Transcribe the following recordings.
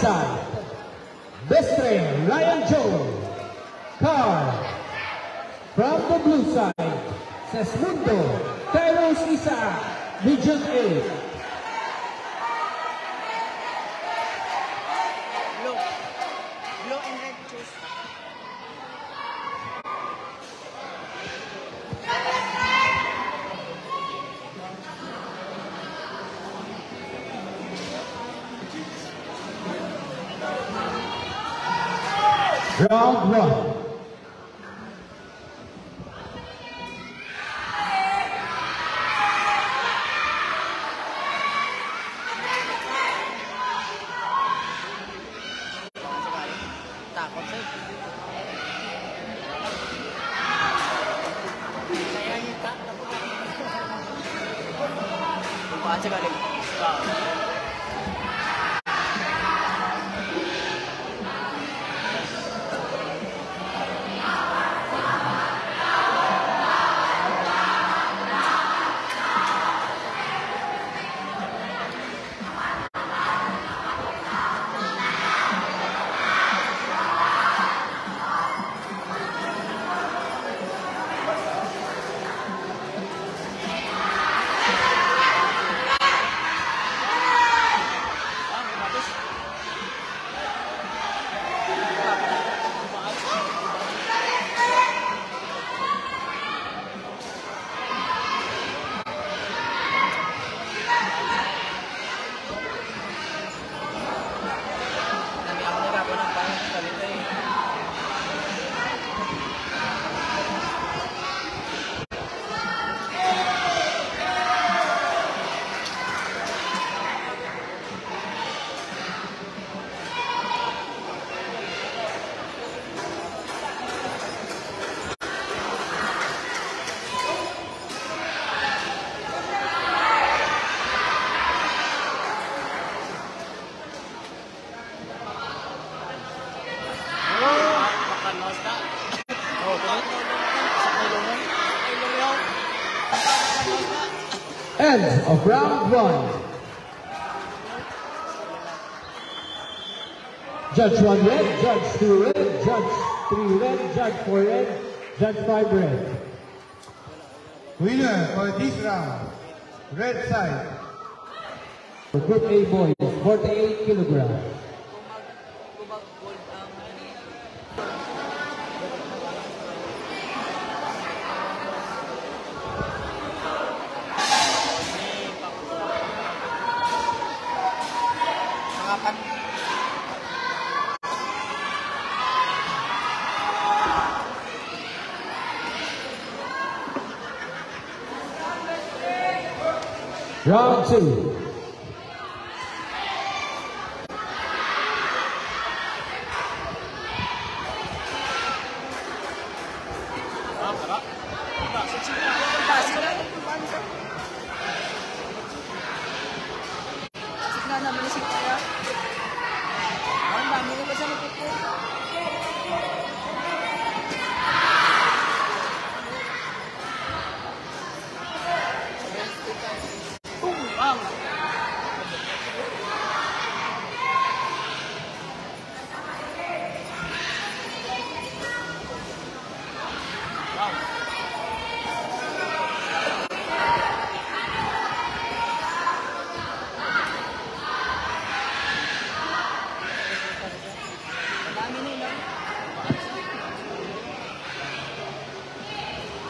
side, Bestre Ryan Joe. CAR. From the blue side, Sesmundu Kyrus Isa, Region 8. round one. Saya tak. Kau baca kali. Tak. End of round one. Judge one red, judge two red, judge three red, judge four red, judge five red. Winner for this round, red side, Group A boys, 48 kilograms. 潘。让进。好了，好了，老师进来。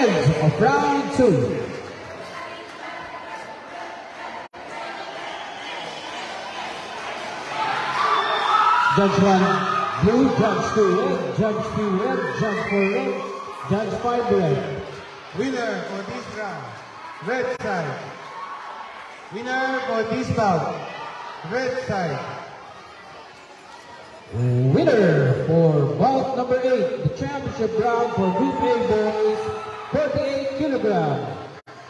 End of round two. Judge one, blue, judge two red, judge three red, judge four red, Judge 5 red. Winner for this round, red side. Winner for this bout, red side. Winner for bout number 8, the championship round for Group A boys, 48 kilogram,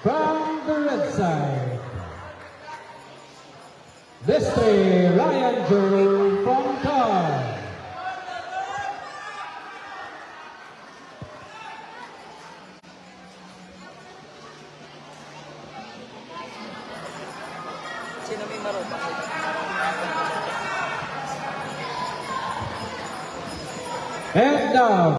from the red side. Mr. Ryan Joe from may? And now,